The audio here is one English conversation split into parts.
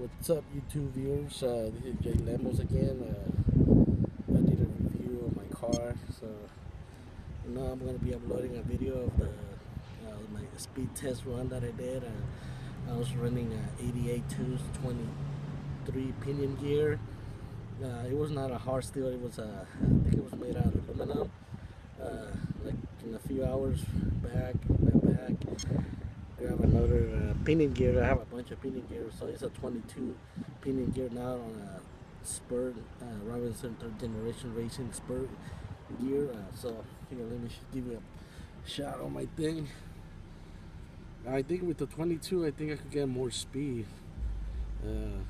What's up, YouTube viewers? Uh, this is Jay Lemus again. Uh, I did a review of my car, so now I'm going to be uploading a video of the uh, my speed test run that I did. Uh, I was running a 88 23 pinion gear. Uh, it was not a hard steel. It was a, I think it was made out of aluminum. Uh, like in a few hours back, went back. I have another uh, pinion gear. I have a bunch of pinion gear, so it's a 22 pinion gear now on a Spur uh, Robinson third generation racing Spur gear. Uh, so here, let me give you a shot on my thing. I think with the 22, I think I could get more speed. Uh,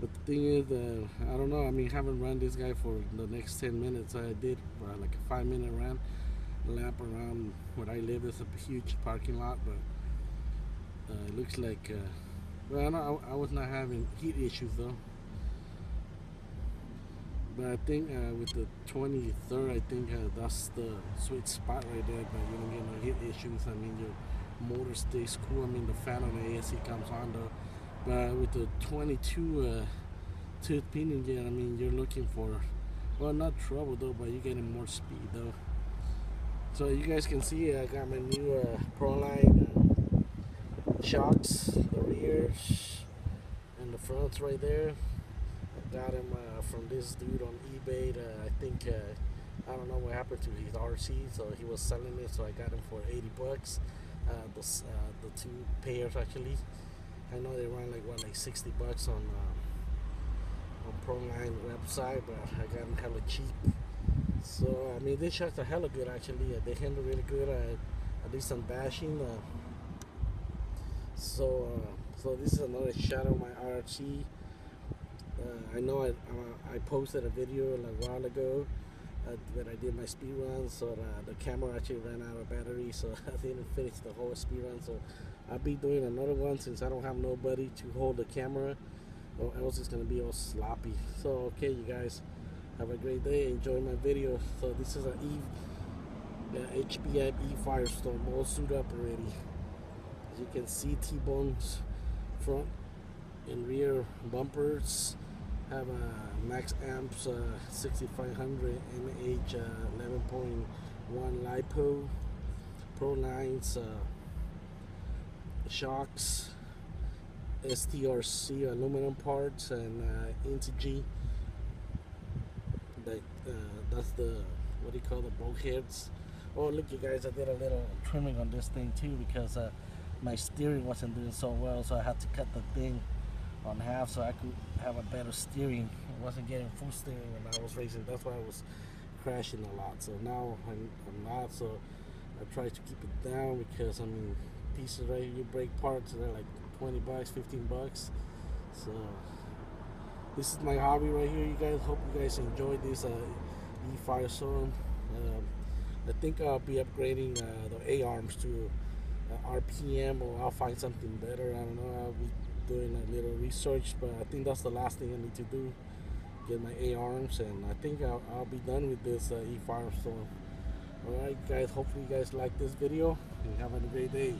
but the thing is, uh, I don't know. I mean, I haven't run this guy for the next 10 minutes. I did uh, like a five minute run lap around where I live. It's a huge parking lot, but uh, it looks like, uh, well, I, I, was not having heat issues though. But I think uh, with the 23rd, I think uh, that's the sweet spot right there. But you don't get no heat issues. I mean, your motor stays cool. I mean, the fan on the AC comes on though. But with the 22 uh, tooth pinion gear, I mean, you're looking for, well, not trouble though, but you're getting more speed though. So you guys can see I got my new uh, Proline shocks, the rears and the fronts right there. I got them uh, from this dude on eBay. Uh, I think uh, I don't know what happened to his RC, so he was selling it, so I got them for 80 bucks. Uh, the the two pairs actually. I know they run like what like 60 bucks on on Proline website, but I got them hella cheap. So I mean, these shots are hella good actually. Uh, they handle really good. Uh, at least on bashing. Uh, so uh, so this is another shot of my RC. Uh, I know I uh, I posted a video a while ago when I did my speed run. So the camera actually ran out of battery, so I didn't finish the whole speed run. So I'll be doing another one since I don't have nobody to hold the camera, or else it's gonna be all sloppy. So okay, you guys. Have a great day. Enjoy my video. So this is an E, the HPI E Firestorm all suited up already. You can see, T-bones front and rear bumpers. Have a max amps uh, 6500 mAh uh, 11.1 lipo pro lines uh, shocks STRC aluminum parts and uh, Integy like uh, that's the what do you call the bulkheads. Oh look you guys I did a little trimming on this thing too because uh, my steering wasn't doing so well so I had to cut the thing on half so I could have a better steering. I wasn't getting full steering when I was racing. That's why I was crashing a lot. So now I'm, I'm not so I try to keep it down because I mean pieces right here break parts they're like 20 bucks 15 bucks. So this is my hobby right here you guys. Hope you guys enjoyed this uh, E-Firestorm um, I think I'll be upgrading uh, the A-arms to uh, RPM or I'll find something better. I don't know. I'll be doing a little research but I think that's the last thing I need to do. Get my A-arms and I think I'll, I'll, be done with this uh, e-fire song alright guys. Hopefully you guys like this video. And have a great day